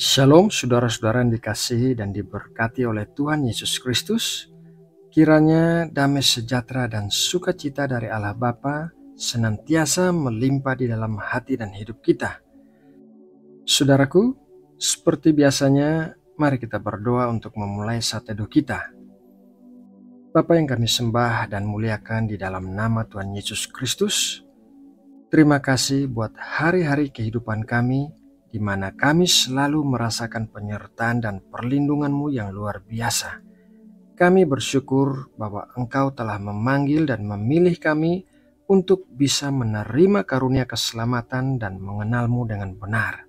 Shalom saudara-saudara yang dikasihi dan diberkati oleh Tuhan Yesus Kristus. Kiranya damai sejahtera dan sukacita dari Allah Bapa senantiasa melimpah di dalam hati dan hidup kita. Saudaraku, seperti biasanya, mari kita berdoa untuk memulai saat teduh kita. Bapa yang kami sembah dan muliakan di dalam nama Tuhan Yesus Kristus, terima kasih buat hari-hari kehidupan kami di mana kami selalu merasakan penyertaan dan perlindunganmu yang luar biasa. Kami bersyukur bahwa Engkau telah memanggil dan memilih kami untuk bisa menerima karunia keselamatan dan mengenalmu dengan benar.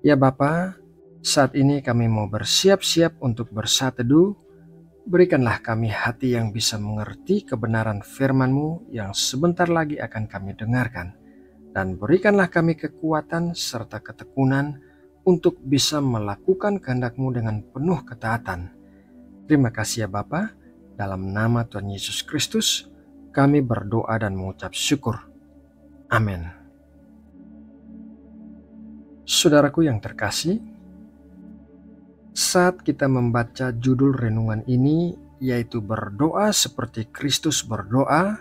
Ya Bapa, saat ini kami mau bersiap-siap untuk bersateduh. Berikanlah kami hati yang bisa mengerti kebenaran firman-Mu yang sebentar lagi akan kami dengarkan dan berikanlah kami kekuatan serta ketekunan untuk bisa melakukan kehendak-Mu dengan penuh ketaatan. Terima kasih ya Bapa, dalam nama Tuhan Yesus Kristus, kami berdoa dan mengucap syukur. Amin. Saudaraku yang terkasih, saat kita membaca judul renungan ini, yaitu berdoa seperti Kristus berdoa,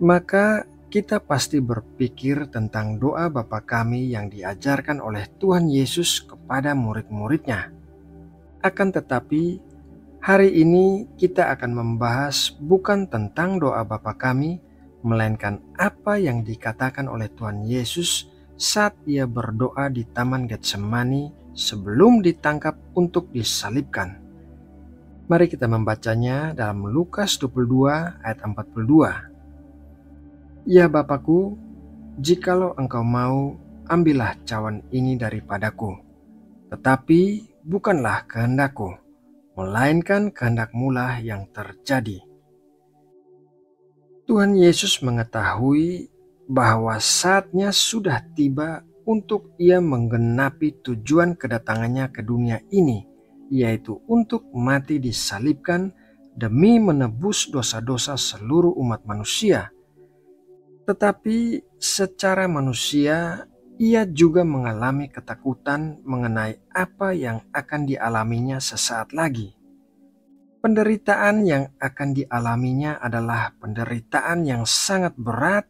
maka kita pasti berpikir tentang doa Bapa kami yang diajarkan oleh Tuhan Yesus kepada murid-muridnya. Akan tetapi, hari ini kita akan membahas bukan tentang doa Bapa kami, melainkan apa yang dikatakan oleh Tuhan Yesus saat ia berdoa di Taman Getsemani sebelum ditangkap untuk disalibkan. Mari kita membacanya dalam Lukas 22 ayat 42. Ya Bapakku, jikalau engkau mau, ambillah cawan ini daripadaku. Tetapi bukanlah kehendakku, melainkan kehendakmu lah yang terjadi. Tuhan Yesus mengetahui bahwa saatnya sudah tiba untuk ia menggenapi tujuan kedatangannya ke dunia ini, yaitu untuk mati disalibkan demi menebus dosa-dosa seluruh umat manusia tetapi secara manusia, ia juga mengalami ketakutan mengenai apa yang akan dialaminya sesaat lagi. Penderitaan yang akan dialaminya adalah penderitaan yang sangat berat,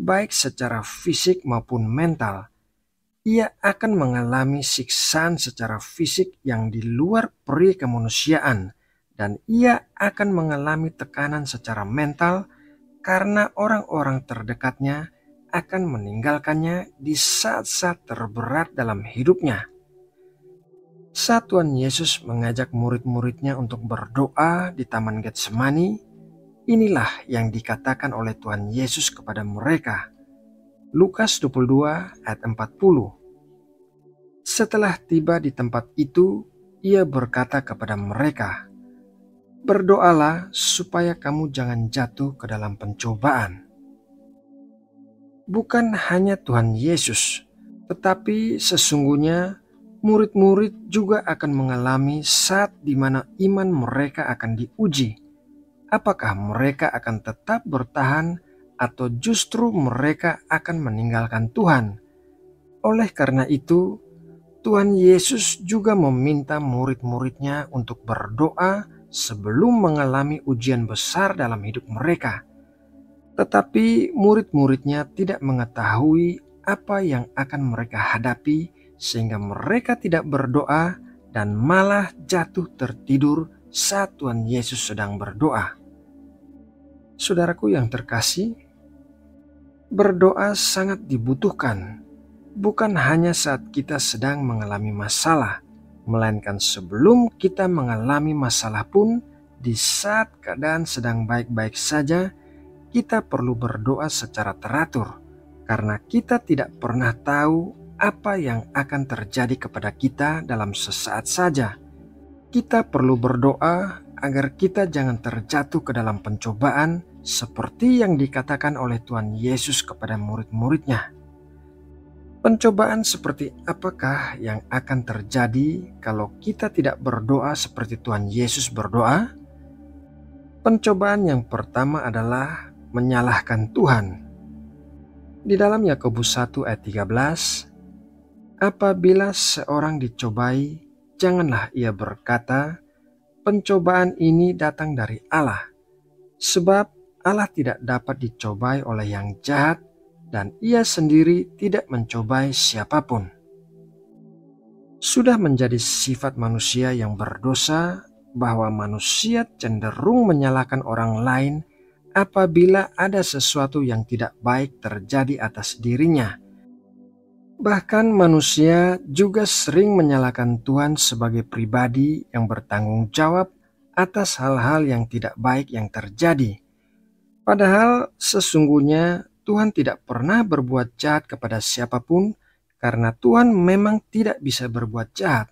baik secara fisik maupun mental. Ia akan mengalami siksaan secara fisik yang di luar peri kemanusiaan, dan ia akan mengalami tekanan secara mental karena orang-orang terdekatnya akan meninggalkannya di saat-saat terberat dalam hidupnya. Saat Tuhan Yesus mengajak murid-muridnya untuk berdoa di Taman Getsemani, inilah yang dikatakan oleh Tuhan Yesus kepada mereka. Lukas 22 ayat 40 Setelah tiba di tempat itu, ia berkata kepada mereka, Berdoalah supaya kamu jangan jatuh ke dalam pencobaan. Bukan hanya Tuhan Yesus, tetapi sesungguhnya murid-murid juga akan mengalami saat di mana iman mereka akan diuji. Apakah mereka akan tetap bertahan atau justru mereka akan meninggalkan Tuhan? Oleh karena itu, Tuhan Yesus juga meminta murid-muridnya untuk berdoa sebelum mengalami ujian besar dalam hidup mereka. Tetapi murid-muridnya tidak mengetahui apa yang akan mereka hadapi sehingga mereka tidak berdoa dan malah jatuh tertidur saat Tuhan Yesus sedang berdoa. Saudaraku yang terkasih, berdoa sangat dibutuhkan, bukan hanya saat kita sedang mengalami masalah, melainkan sebelum kita mengalami masalah pun, di saat keadaan sedang baik-baik saja, kita perlu berdoa secara teratur, karena kita tidak pernah tahu apa yang akan terjadi kepada kita dalam sesaat saja. Kita perlu berdoa agar kita jangan terjatuh ke dalam pencobaan, seperti yang dikatakan oleh Tuhan Yesus kepada murid-muridnya. Pencobaan seperti apakah yang akan terjadi kalau kita tidak berdoa seperti Tuhan Yesus berdoa? Pencobaan yang pertama adalah menyalahkan Tuhan. Di dalam Yakobus 1 ayat 13, apabila seorang dicobai, janganlah ia berkata, "Pencobaan ini datang dari Allah," sebab Allah tidak dapat dicobai oleh yang jahat, dan Ia sendiri tidak mencobai siapa pun. Sudah menjadi sifat manusia yang berdosa bahwa manusia cenderung menyalahkan orang lain apabila ada sesuatu yang tidak baik terjadi atas dirinya. Bahkan manusia juga sering menyalahkan Tuhan sebagai pribadi yang bertanggung jawab atas hal-hal yang tidak baik yang terjadi. Padahal sesungguhnya Tuhan tidak pernah berbuat jahat kepada siapa pun karena Tuhan memang tidak bisa berbuat jahat.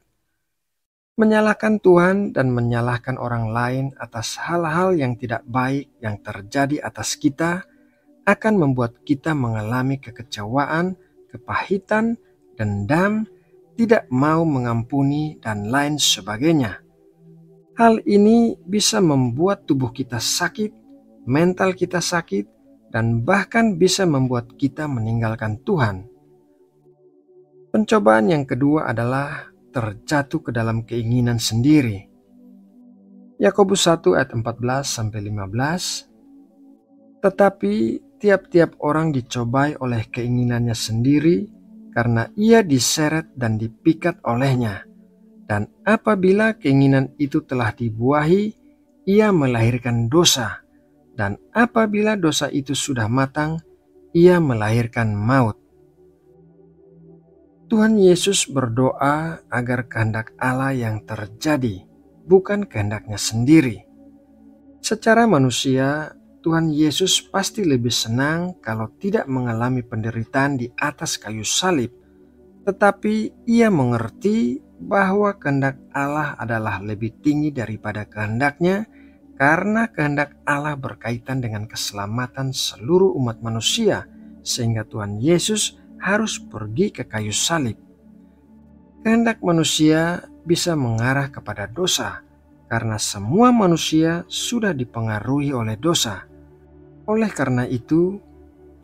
Menyalahkan Tuhan dan menyalahkan orang lain atas hal-hal yang tidak baik yang terjadi atas kita akan membuat kita mengalami kekecewaan, kepahitan, dendam, tidak mau mengampuni, dan lain sebagainya. Hal ini bisa membuat tubuh kita sakit, mental kita sakit, dan bahkan bisa membuat kita meninggalkan Tuhan. Pencobaan yang kedua adalah terjatuh ke dalam keinginan sendiri. Yakobus 1 ayat 14 sampai 15. Tetapi tiap-tiap orang dicobai oleh keinginannya sendiri karena ia diseret dan dipikat olehnya. Dan apabila keinginan itu telah dibuahi, ia melahirkan dosa. Dan apabila dosa itu sudah matang, ia melahirkan maut. Tuhan Yesus berdoa agar kehendak Allah yang terjadi, bukan kehendaknya sendiri. Secara manusia, Tuhan Yesus pasti lebih senang kalau tidak mengalami penderitaan di atas kayu salib, tetapi ia mengerti bahwa kehendak Allah adalah lebih tinggi daripada kehendaknya karena kehendak Allah berkaitan dengan keselamatan seluruh umat manusia, sehingga Tuhan Yesus harus pergi ke kayu salib. Kehendak manusia bisa mengarah kepada dosa karena semua manusia sudah dipengaruhi oleh dosa. Oleh karena itu,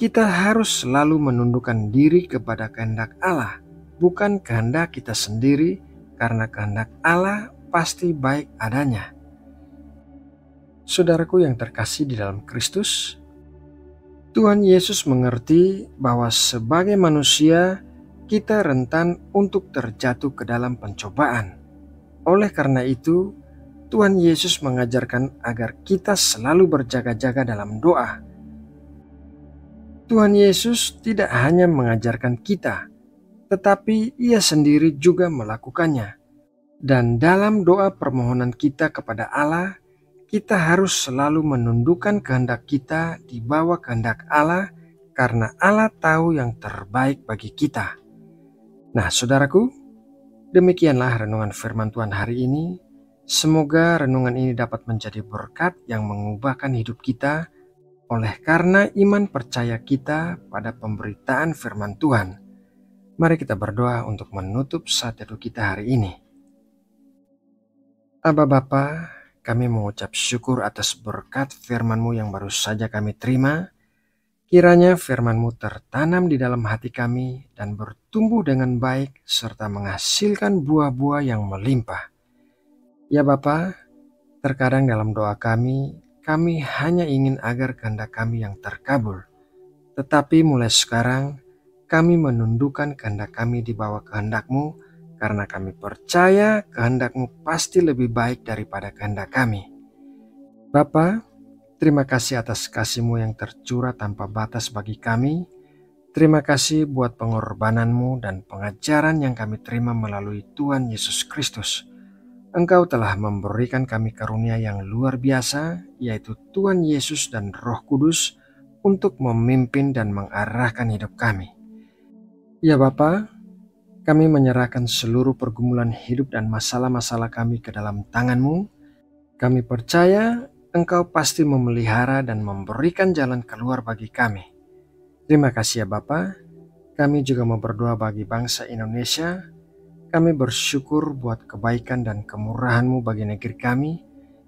kita harus selalu menundukkan diri kepada kehendak Allah, bukan kehendak kita sendiri, karena kehendak Allah pasti baik adanya. Saudaraku yang terkasih di dalam Kristus, Tuhan Yesus mengerti bahwa sebagai manusia kita rentan untuk terjatuh ke dalam pencobaan. Oleh karena itu, Tuhan Yesus mengajarkan agar kita selalu berjaga-jaga dalam doa. Tuhan Yesus tidak hanya mengajarkan kita, tetapi Ia sendiri juga melakukannya. Dan dalam doa permohonan kita kepada Allah, kita harus selalu menundukkan kehendak kita di bawah kehendak Allah karena Allah tahu yang terbaik bagi kita. Nah, saudaraku, demikianlah renungan firman Tuhan hari ini. Semoga renungan ini dapat menjadi berkat yang mengubahkan hidup kita oleh karena iman percaya kita pada pemberitaan firman Tuhan. Mari kita berdoa untuk menutup saat kita hari ini. Aba Bapa, kami mengucap syukur atas berkat firman-Mu yang baru saja kami terima. Kiranya firman-Mu tertanam di dalam hati kami dan bertumbuh dengan baik serta menghasilkan buah-buah yang melimpah. Ya Bapa, terkadang dalam doa kami, kami hanya ingin agar kehendak kami yang terkabul. Tetapi mulai sekarang, kami menundukkan kehendak kami di bawah kehendak-Mu karena kami percaya kehendakmu pasti lebih baik daripada kehendak kami. Bapa, terima kasih atas kasihmu yang tercurah tanpa batas bagi kami. Terima kasih buat pengorbananmu dan pengajaran yang kami terima melalui Tuhan Yesus Kristus. Engkau telah memberikan kami karunia yang luar biasa, yaitu Tuhan Yesus dan Roh Kudus, untuk memimpin dan mengarahkan hidup kami. Ya Bapak, kami menyerahkan seluruh pergumulan hidup dan masalah-masalah kami ke dalam tanganmu. Kami percaya Engkau pasti memelihara dan memberikan jalan keluar bagi kami. Terima kasih ya Bapa. Kami juga mau berdoa bagi bangsa Indonesia. Kami bersyukur buat kebaikan dan kemurahan-Mu bagi negeri kami.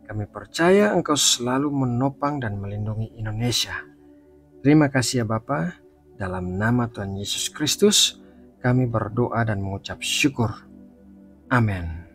Kami percaya Engkau selalu menopang dan melindungi Indonesia. Terima kasih ya Bapa. Dalam nama Tuhan Yesus Kristus, Kami berdoa dan mengucap syukur. Amin.